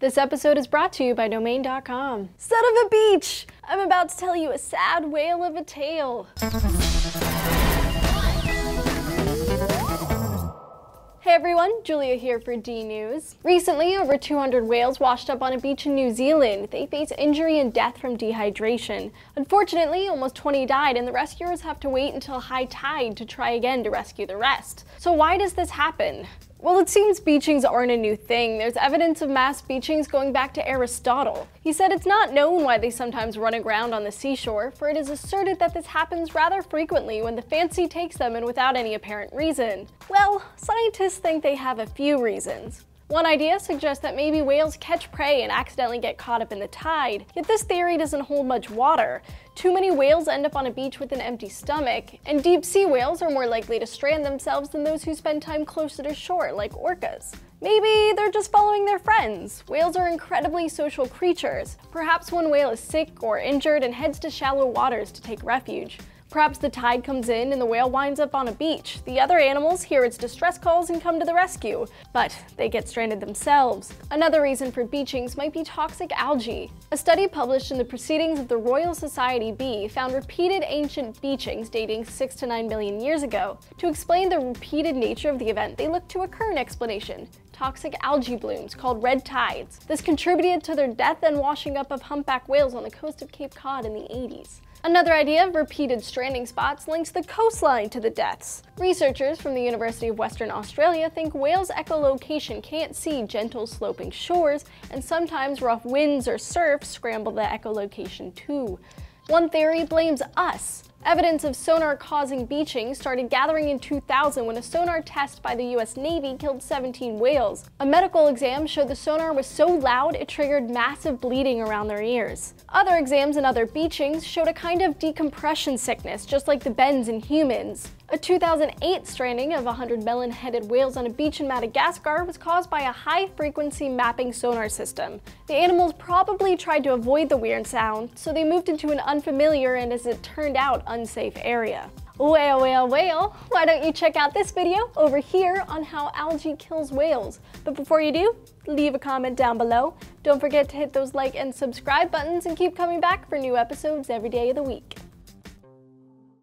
This episode is brought to you by Domain.com. Son of a beach! I'm about to tell you a sad whale of a tale. Hey everyone, Julia here for D News. Recently, over 200 whales washed up on a beach in New Zealand. They face injury and death from dehydration. Unfortunately, almost 20 died, and the rescuers have to wait until high tide to try again to rescue the rest. So, why does this happen? Well, it seems beachings aren't a new thing. There's evidence of mass beachings going back to Aristotle. He said it's not known why they sometimes run aground on the seashore, for it is asserted that this happens rather frequently when the fancy takes them and without any apparent reason. Well, scientists think they have a few reasons. One idea suggests that maybe whales catch prey and accidentally get caught up in the tide, yet this theory doesn't hold much water. Too many whales end up on a beach with an empty stomach, and deep sea whales are more likely to strand themselves than those who spend time closer to shore, like orcas. Maybe they're just following their friends. Whales are incredibly social creatures. Perhaps one whale is sick or injured and heads to shallow waters to take refuge. Perhaps the tide comes in and the whale winds up on a beach. The other animals hear its distress calls and come to the rescue, but they get stranded themselves. Another reason for beachings might be toxic algae. A study published in the Proceedings of the Royal Society B found repeated ancient beachings dating 6 to 9 million years ago. To explain the repeated nature of the event, they looked to a current explanation toxic algae blooms called red tides. This contributed to their death and washing up of humpback whales on the coast of Cape Cod in the 80s. Another idea of repeated stranding spots links the coastline to the deaths. Researchers from the University of Western Australia think whales' echolocation can't see gentle sloping shores, and sometimes rough winds or surf scramble the echolocation too. One theory blames us, Evidence of sonar causing beaching started gathering in 2000 when a sonar test by the US Navy killed 17 whales. A medical exam showed the sonar was so loud it triggered massive bleeding around their ears. Other exams and other beachings showed a kind of decompression sickness, just like the bends in humans. A 2008 stranding of 100 melon-headed whales on a beach in Madagascar was caused by a high-frequency mapping sonar system. The animals probably tried to avoid the weird sound, so they moved into an unfamiliar and, as it turned out, unsafe area. Whale, whale, whale, why don't you check out this video over here on how algae kills whales. But before you do, leave a comment down below. Don't forget to hit those like and subscribe buttons and keep coming back for new episodes every day of the week.